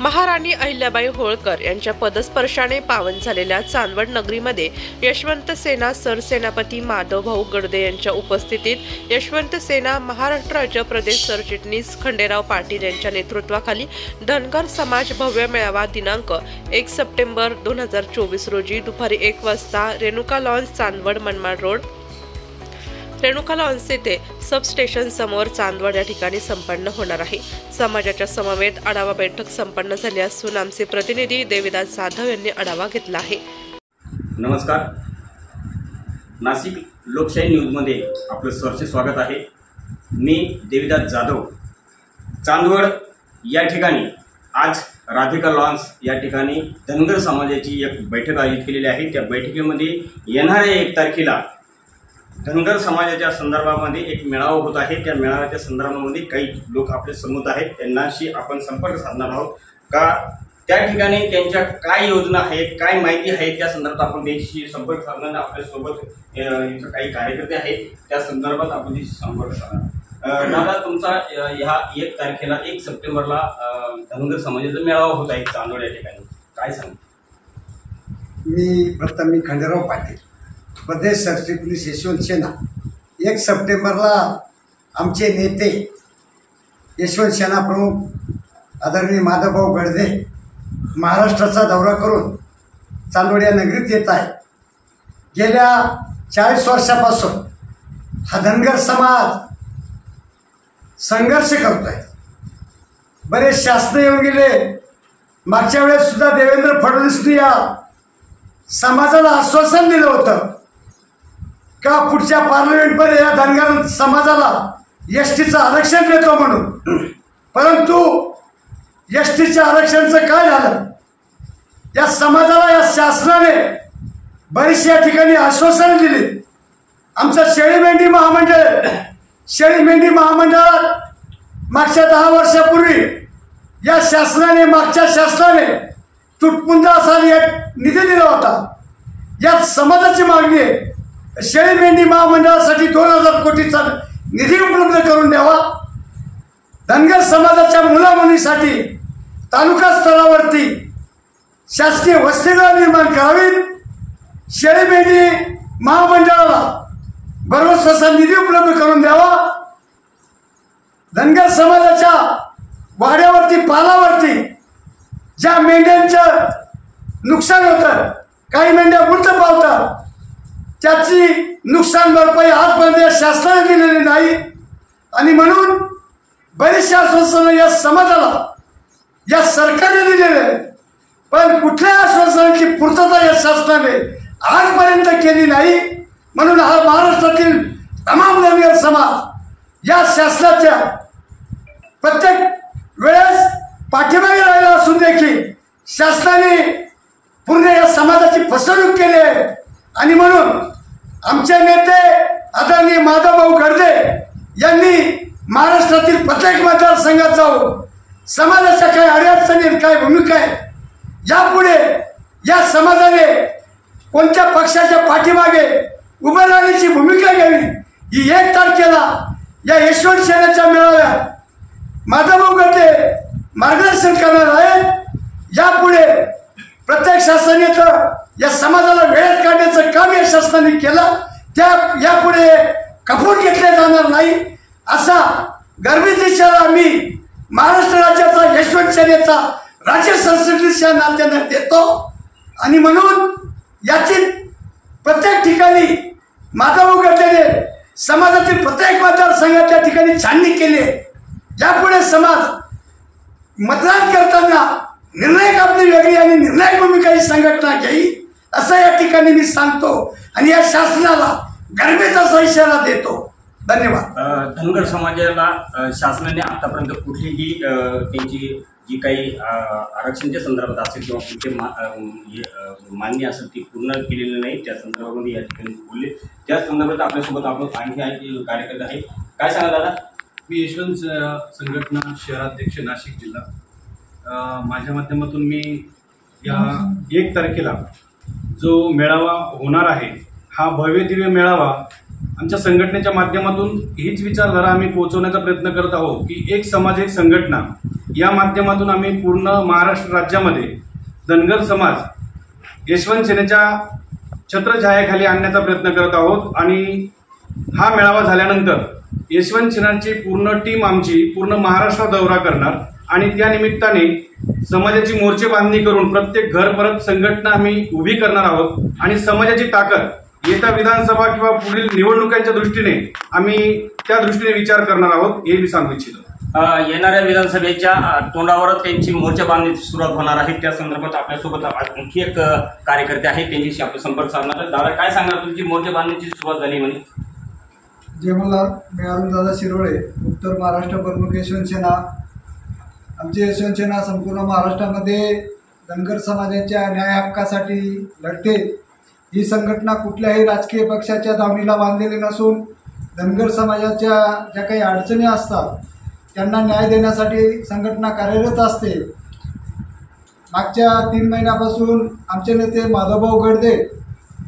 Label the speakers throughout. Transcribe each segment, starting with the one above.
Speaker 1: महाराणी अहिल्याबाई होळकर यांच्या पदस्पर्शाने पावन झालेल्या चांदवड नगरीमध्ये यशवंत सेना सरसेनापती माधवभाऊ गडदे यांच्या उपस्थितीत यशवंत सेना महाराष्ट्र राज्य प्रदेश सरचिटणीस खंडेराव पाटील यांच्या नेतृत्वाखाली धनगर समाज भव्य मेळावा दिनांक एक सप्टेंबर दोन हजार चोवीस रोजी दुपारी एक वाजता Renuka lawns Chandwad Manmad road Renuka lawns येथे सबस्टेशन समोर चांदवड या ठिकाणी संपन्न होणार आहे. समाजाच्या समवेत आढावा बैठक संपन्न झाली असून आमचे प्रतिनिधी देविदास जाधव यांनी आढावा घेतला आहे.
Speaker 2: नमस्कार. नाशिक लोकशाही न्यूजमध्ये आपलं सरचे स्वागत आहे. मी देविदास जाधव. चांदवड या ठिकाणी आज राधिका लॉन्स या ठिकाणी धनगर समाजाची एक बैठक आयोजित केलेली आहे. त्या बैठकीमध्ये येणाऱ्या एक तारखेला धनगर समाजाच्या संदर्भामध्ये एक मेळावा होत आहे. त्या मेळाव्याच्या संदर्भामध्ये काही लोक आपले समोर आहेत. त्यांनाशी आपण संपर्क साधणार आहोत. का त्या ठिकाणी त्यांच्या काय योजना आहेत काय माहिती आहे त्या संदर्भात आपण त्यांच्याशी संपर्क साधणार आपल्यासोबत काही कार्यकर्ते आहेत. त्या संदर्भात आपण त्यांच्याशी संपर्क साधणार दादा तुमचा ह्या एक तारखेला एक सप्टेंबरला धनगर समाजाचा मेळावा होत आहे. चांदोड या ठिकाणी. काय सांग?
Speaker 3: मी प्रथम मी खंडेराव पाटील. प्रदेश सरचिटणीस यशवंत सेना एक सप्टेंबरला आमचे नेते यशवंत सेना प्रमुख आदरणीय माधवभाऊ गडदे महाराष्ट्राचा दौरा करून चांदोड या नगरीत येत आहे गेल्या चाळीस वर्षापासून हा धनगर समाज संघर्ष करतोय. बरेच शासन येऊन गेले. मागच्या वेळेस सुद्धा देवेंद्र फडणवीसनी या समाजाला आश्वासन दिलं होतं. का पुढच्या पार्लमेंटमध्ये या धनगर समाजाला एस टीचं आरक्षण देतो म्हणून? परंतु एस टीच्या आरक्षणचं काय झालं? या समाजाला या शासनाने बरीच या ठिकाणी आश्वासन दिली. आमचं शेळी मेंढी महामंडळ शेळी मेंढी महामंडळात मागच्या दहा वर्षापूर्वी या शासनाने मागच्या शासनाने तुटपुंजा असा एक निधी दिला होता. यात समाजाची मागणी आहे. शेळी मेंढी महामंडळासाठी दोन हजार कोटीचा निधी उपलब्ध करून द्यावा. धनगर समाजाच्या मुलामुलीसाठी तालुका स्तरावरती शासकीय वसतिगृह निर्माण करावीत. शेळी मेंढी महामंडळाला भरवसा निधी उपलब्ध करून द्यावा. धनगर समाजाच्या वाड्यावरती पालावरती ज्या मेंढ्यांचं नुकसान होतं काही मेंढ्या मृत पावतात त्याची नुकसान भरपाई आजपर्यंत या शासनाने दिलेली नाही. आणि म्हणून बरीचशी आश्वासनं या समाजाला या सरकारने दिलेले आहेत. पण कुठल्या आश्वासनाची पूर्तता या शासनाने आजपर्यंत केली नाही. म्हणून हा महाराष्ट्रातील तमाम धनगर समाज या शासनाच्या प्रत्येक वेळेस पाठीमागे राहिला असून देखील शासनाने पूर्ण या समाजाची फसवणूक केली आहे. आणि म्हणून आमचे नेते आदरणीय माधवभाऊ गडदे यांनी महाराष्ट्रातील प्रत्येक मतदारसंघात जाऊन समाजाच्या काय अडचणी काय भूमिका आहे यापुढे या समाजाने कोणत्या पक्षाच्या पाठीमागे उभं राहण्याची भूमिका घ्यावी ही एक तारखेला या यशवंत सेनेच्या मेळाव्यात माधवभाऊ गडदे मार्गदर्शन करणार आहेत. यापुढे प्रत्येक शासनाने या समाजाला वेळेत काढण्याचं काम या शासनाने केलं त्या यापुढे कपूर घेतले जाणार नाही. असा गर्भित इशारा आम्ही महाराष्ट्र राज्याचा यशवंत सेनेचा राज्य संस्कृतीच्या नात्यानं देतो. आणि म्हणून याची प्रत्येक ठिकाणी माता उघडलेले समाजातील प्रत्येक मतदारसंघाच्या ठिकाणी छाननी केली. यापुढे समाज मतदान करताना निर्णायक आपली वेगळी आणि निर्णायक भूमिका ही संघटना घेईल असं या ठिकाणी मी सांगतो आणि या शासनाला गर्भेचा असा इशारा देतो. धन्यवाद.
Speaker 2: धनगर समाजाला शासनाने आतापर्यंत कुठलीही त्यांची जी काही आरक्षणच्या संदर्भात असेल किंवा कुठे हे, मान्य असेल ती पूर्ण केलेली नाही. त्या संदर्भामध्ये या ठिकाणी बोलले. त्या संदर्भात आपल्यासोबत आपण आणखी आणखी कार्यकर्ते आहे काय सांगा दादा?
Speaker 4: मी यशवंत संघटना शहराध्यक्ष नाशिक जिल्हा. अ, माझ्या माध्यमातून मी या एक तारखेला जो मेळावा होणार आहे हा भव्य दिव्य मेळावा आमच्या संघटनेच्या माध्यमातून हीच विचारधारा आम्ही पोहोचवण्याचा प्रयत्न करत आहोत की एक समाज एक संघटना. या माध्यमातून आम्ही पूर्ण महाराष्ट्र राज्यामध्ये धनगर समाज यशवंत सेनेच्या छत्रछायाखाली आणण्याचा प्रयत्न करत आहोत आणि हा मेळावा झाल्यानंतर यशवंत सेनाची पूर्ण टीम आमची पूर्ण महाराष्ट्र दौरा करणार आणि त्या निमित्ताने समाजाची मोर्चे बांधणी करून प्रत्येक घर परत संघटना आम्ही उभी करणार आहोत. आणि समाजाची ताकद येत्या विधानसभा किंवा पुढील निवडणुकांच्या दृष्टीने आम्ही त्या दृष्टीने विचार करणार आहोत हे मी सांगू इच्छितो.
Speaker 2: येणाऱ्या विधानसभेच्या तोंडावर त्यांची मोर्चा बांधणी सुरुवात होणार आहे. त्या संदर्भात आपल्यासोबत आज आणखी एक कार्यकर्ते आहेत. त्यांच्याशी आपला संपर्क साधणार आहे. दादा काय सांगणार तुमची मोर्चा बांधणीची सुरुवात झाली म्हणे?
Speaker 5: जयमल्लाल मी अरुणदादा शिरोळे उत्तर महाराष्ट्र प्रमुख यशवंत सेना आमची यशवंत सेना संपूर्ण महाराष्ट्रामध्ये धनगर समाजाच्या न्याय हक्कासाठी लढते. ही संघटना कुठल्याही राजकीय पक्षाच्या दावणीला बांधलेली नसून धनगर समाजाच्या ज्या काही अडचणी असतात त्यांना न्याय देण्यासाठी संघटना कार्यरत असते. मागच्या तीन महिन्यापासून आमचे नेते माधवभाऊ गडदे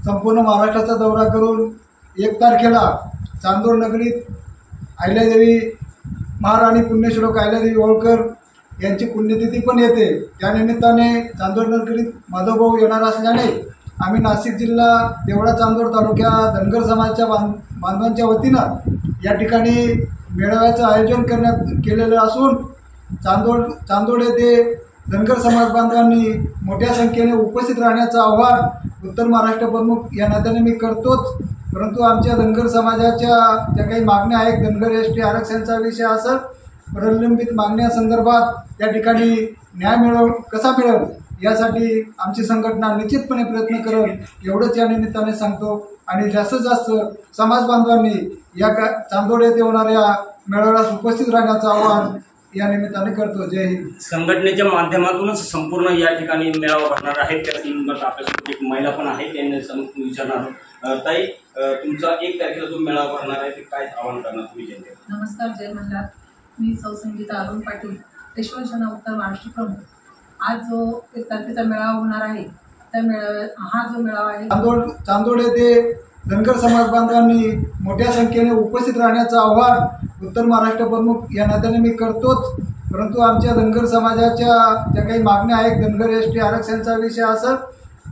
Speaker 5: संपूर्ण महाराष्ट्राचा दौरा करून एक तारखेला चांदूर नगरीत अहिल्यादेवी महाराणी पुण्यश्लोक अहिल्यादेवी होळकर यांची पुण्यतिथी पण येते. त्या निमित्ताने चांदोड नगरीत माधवभाऊ येणार असल्याने आम्ही नाशिक जिल्हा देवळा चांदोड तालुक्या धनगर समाजाच्या बांध बांधवांच्या वतीनं या ठिकाणी मेळाव्याचं आयोजन करण्यात केलेलं असून चांदोड चांदोड येथे धनगर समाज बांधवांनी मोठ्या संख्येने उपस्थित राहण्याचं आव्हान उत्तर महाराष्ट्र प्रमुख या नात्याने मी करतोच. परंतु आमच्या धनगर समाजाच्या ज्या काही मागण्या आहेत धनगर एस टी आरक्षणचा विषय असेल प्रलंबित मागण्यासंदर्भात त्या ठिकाणी न्याय मिळव कसा मिळेल यासाठी आमची संघटना निश्चितपणे प्रयत्न करेल एवढंच या निमित्ताने सांगतो. आणि जास्तीत जास्त समाज बांधवांनी या का चांदोड येथे होणाऱ्या मेळाव्यास उपस्थित राहण्याचं आवाहन या निमित्ताने करतो. जय हिंद.
Speaker 2: संघटनेच्या माध्यमातूनच संपूर्ण या ठिकाणी मेळावा भरणार आहे त्या संदर्भात आपल्यासोबत एक महिला पण आहे त्यांनी समोर विचारणार ताई तुमचा एक तारखेला जो मेळावा भरणार आहे ते काय आवाहन करणार तुम्ही जनतेला?
Speaker 6: नमस्कार जय मंडळ मी सौ संगीता अरुण पाटील यशवंतशना उत्तर महाराष्ट्र प्रमुख. आज जो तारखेचा मेळावा होणार आहे त्या मेळाव्या हा जो मेळावा आहे
Speaker 5: चांदोड चांदोड येथे धनगर समाज बांधवांनी मोठ्या संख्येने उपस्थित राहण्याचं आव्हान उत्तर महाराष्ट्र प्रमुख या नात्याने मी करतोच. परंतु आमच्या धनगर समाजाच्या ज्या काही मागण्या आहेत धनगर एस टी आरक्षणचा विषय असं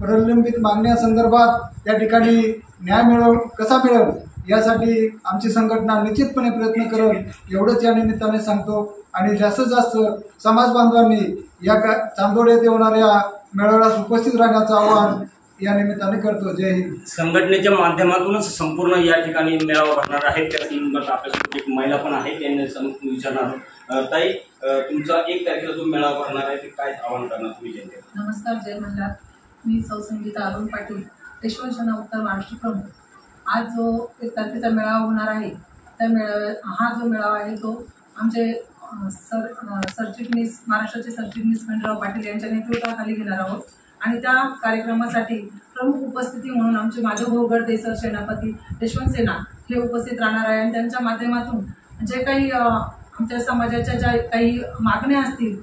Speaker 5: प्रलंबित मागण्यासंदर्भात त्या ठिकाणी न्याय मिळव कसा मिळवला यासाठी आमची संघटना निश्चितपणे प्रयत्न करेल. एवढंच या निमित्ताने सांगतो. आणि जास्तीत जास्त समाज बांधवांनी या का चांदोड येथे होणाऱ्या मेळाव्यास उपस्थित राहण्याचं आवाहन या निमित्ताने करतो. जय हिंद.
Speaker 2: संघटनेच्या माध्यमातूनच संपूर्ण या ठिकाणी मेळावा भरणार आहे. त्या संदर्भात आपल्यासोबत एक महिला पण आहे. त्यांनी समोर विचारणार ताई तुमचा एक तारखेला जो मेळावा भरणार आहे ते काय आवाहन करणार तुम्ही जनतेला?
Speaker 6: नमस्कार जय मंडळ मी सौ संगीता अरुण पाटील यशवंतशना उत्तर महाराष्ट्र प्रमुख. आज जो एक तारखेचा मेळावा होणार आहे त्या मेळाव्या हा जो मेळावा आहे तो आमचे सर सरचिटणीस महाराष्ट्राचे सरचिटणीस खंडराव पाटील यांच्या नेतृत्वाखाली घेणार आहोत. आणि त्या कार्यक्रमासाठी प्रमुख उपस्थिती म्हणून आमचे माधवभाऊ गडदे सर सेनापती यशवंत सेना हे उपस्थित राहणार आहे. आणि त्यांच्या माध्यमातून जे काही आमच्या समाजाच्या ज्या काही मागण्या असतील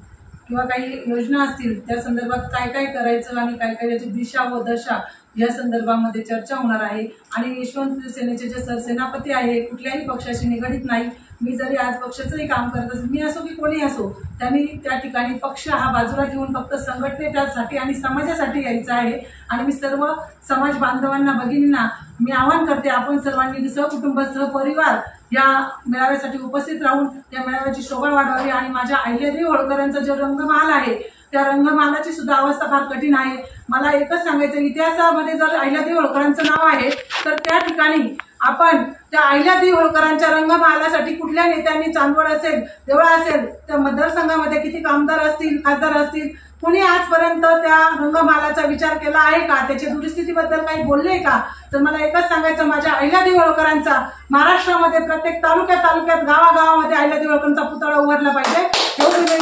Speaker 6: किंवा काही योजना असतील त्या संदर्भात काय काय करायचं आणि काय काय याची दिशा व दशा या संदर्भामध्ये चर्चा होणार आहे. आणि यशवंत सेनेचे जे सरसेनापती आहे कुठल्याही पक्षाशी निगडीत नाही. मी जरी आज पक्षाचंही काम करत असेल मी असो की कोणी असो त्यांनी त्या ठिकाणी पक्ष हा बाजूला ठेवून फक्त संघटनेच्यासाठी आणि समाजासाठी यायचं आहे. आणि मी सर्व समाज बांधवांना भगिनींना मी आवाहन करते आपण सर्वांनी सहकुटुंब सहपरिवार या मेळाव्यासाठी उपस्थित राहून या मेळाव्याची शोभा वाढवावी. आणि माझ्या अहिल्यादेवी होळकरांचा जो रंगमाल आहे त्या रंगमालाची सुद्धा अवस्था फार कठीण आहे. मला एकच सांगायचं इतिहासामध्ये जर अहिल्यादेवी होळकरांचं नाव आहे तर त्या ठिकाणी आपण त्या अहिल्यादेवी होळकरांच्या रंगमालासाठी कुठल्या नेत्यांनी चांदवड असेल देवळा असेल त्या मतदारसंघामध्ये किती कामदार असतील खासदार असतील कुणी आजपर्यंत त्या रंगमालाचा विचार केला आहे का? त्याच्या दुरुस्थितीबद्दल काही बोलले का? तर मला एकच सांगायचं माझ्या अहिल्यादेवी होळकरांचा महाराष्ट्रामध्ये प्रत्येक तालुक्यात तालुक्यात गावागावामध्ये अहिल्यादेवी होळकरांचा पुतळा उभारला पाहिजे. एवढं जय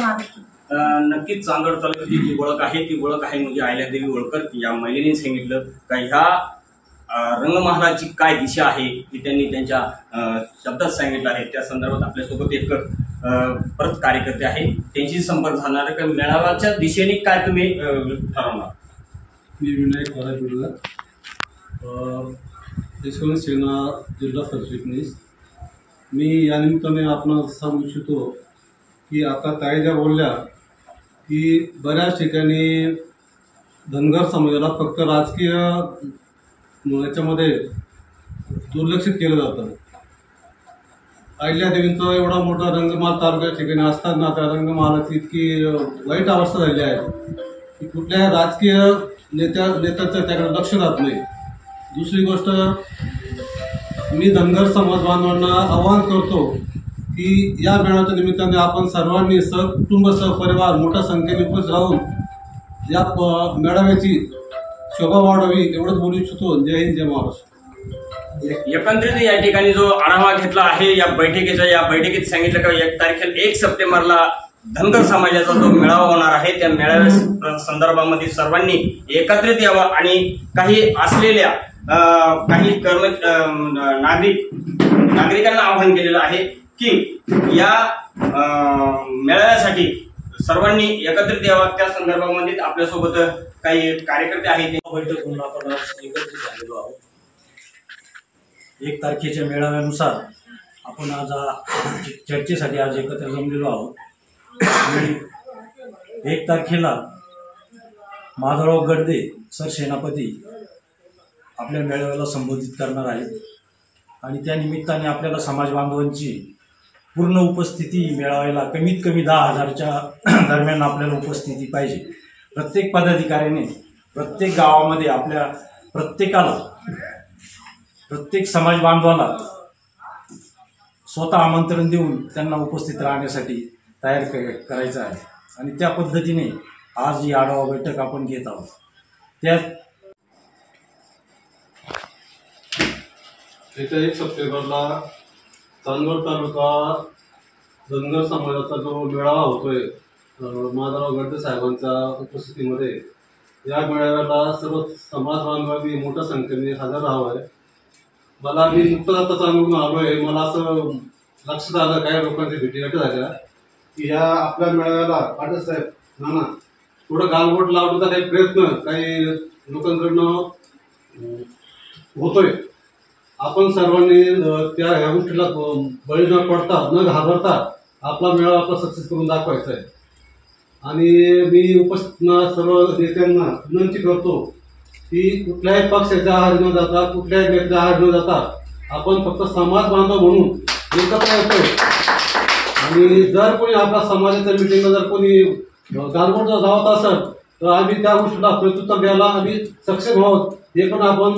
Speaker 6: महाराष्ट्र.
Speaker 2: नक्कीच चांदोड तालुक्याची जी ओळख आहे ती ओळख आहे म्हणजे अहिल्यादेवी होळकर या महिलेने सांगितलं का ह्या रंगमहालाची काय दिशा आहे ती त्यांनी त्यांच्या शब्दात सांगितलं आहे. त्या संदर्भात आपल्यासोबत एक परत कार्यकर्ते आहे. त्यांची संपर्क झाला आहे. का मेळाव्याच्या दिशेने काय तुम्ही ठरवणार?
Speaker 7: मी विनायक वराबिर्ला यशवंत सेना जिल्हा सरचिटणीस. मी या निमित्ताने आपण सांगू इच्छितो की आता ताई ज्या बोलल्या की बऱ्याच ठिकाणी धनगर समाजाला फक्त राजकीय याच्यामध्ये दुर्लक्षित केलं जातं. अहिल्यादेवींचा एवढा मोठा रंगमाल तालुक्या ठिकाणी असताना त्या रंगमालाची इतकी वाईट अवस्था झाली आहे की कुठल्या राजकीय नेत्या नेत्याचं त्याकडे लक्ष राहत नाही. दुसरी गोष्ट मी धनगर समाज बांधवांना आवाहन करतो की या मेळाव्याच्या निमित्ताने आपण सर्वांनी सहकुटुंब सहपरिवार मोठ्या संख्येने उपस्थित राहून या प- मेळाव्याची शोभा वाढावी एवढंच बोलू इच्छितो. जय हिंद जय महाराष्ट्र.
Speaker 2: एकंदरीत या ठिकाणी जो आढावा घेतला आहे या बैठकीचा या बैठकीत सांगितलं का एक तारखेला एक सप्टेंबरला धनगर समाजाचा जो मेळावा होणार आहे त्या मेळाव्या संदर्भामध्ये सर्वांनी एकत्रित यावं आणि काही असलेल्या काही कर्म नागरिक नागरिकांना आवाहन केलेलं आहे. की या मेळाव्यासाठी सर्वांनी एकत्रित यावं. त्या संदर्भामध्ये आपल्यासोबत काही कार्यकर्ते आहेत
Speaker 8: बैठक होऊन आपण एकत्रित झालेलो आहोत. एक तारखेच्या मेळाव्यानुसार आपण आज चर्चेसाठी आज एकत्र जमलेलो आहोत. आणि एक तारखेला माधवराव गडदे सरसेनापती आपल्या मेळाव्याला संबोधित करणार आहेत. आणि त्या निमित्ताने आपल्याला समाज बांधवांची पूर्ण उपस्थिती मेळाव्याला कमीत कमी दहा हजारच्या दरम्यान आपल्याला उपस्थिती पाहिजे. प्रत्येक पदाधिकाऱ्याने प्रत्येक गावामध्ये आपल्या प्रत्येकाला प्रत्येक समाज बांधवाला स्वतः आमंत्रण देऊन त्यांना उपस्थित राहण्यासाठी तयार करायचं आहे. आणि त्या पद्धतीने आज ही आढावा बैठक आपण घेत आहोत. त्यात
Speaker 7: येत्या एक सप्टेंबरला चांदवड तालुका धनगर समाजाचा जो मेळावा होतोय अं, माधवराव गडदे साहेबांच्या उपस्थितीमध्ये या मेळाव्याला सर्व समाज बांधवांनी मोठ्या संख्येने हजर राहावं. आहे मला मी नुकतंच आता चांदवडून आलो आहे मला असं लक्षात आलं काही लोकांची भेटीगाठी झाल्या की या आपल्या मेळाव्याला पाटील साहेब नाना थोडं गालबोट लावण्याचा काही प्रयत्न काही लोकांकडनं होतोय. आपण सर्वांनी त्या ह्या गोष्टीला बळी न पडता न घाबरता आपला मेळावा आपला सक्सेस करून दाखवायचा आहे. आणि मी उपस्थित सर्व नेत्यांना विनंती करतो की कुठल्याही पक्षाच्या आहार न जाता कुठल्याही नेत्याच्या आहार न जाता आपण फक्त समाज बांधव म्हणून एकत्र येतो आणि जर कोणी आपल्या समाजाच्या मिटिंगला जर कोणी गालबोट जर धावत असेल तर आम्ही त्या गोष्टीला प्रत्युत्तर द्यायला आम्ही सक्षम आहोत. हे पण आपण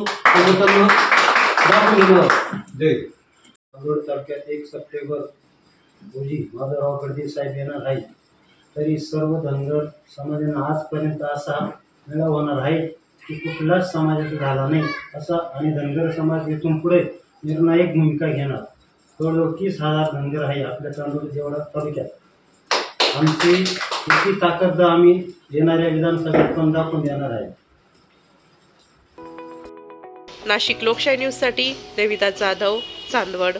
Speaker 9: तालुक्यात एक सप्टेंबर रोजी माधवराव गडदे साहेब येणार आहे तरी सर्व धनगर समाजाने आजपर्यंत असा मेळा होणार आहे की कुठलाच समाजाचा झाला नाही असा आणि धनगर समाज इथून पुढे निर्णायक भूमिका घेणार. जवळजवळ तीस हजार धनगर आहे आपल्या चांदोड जेवढा तालुक्यात. आमची इतकी ताकद आम्ही येणाऱ्या विधानसभेत पण दाखवून देणार आहे.
Speaker 1: नाशिक लोकशाही न्यूजसाठी देविता जाधव चांदवड.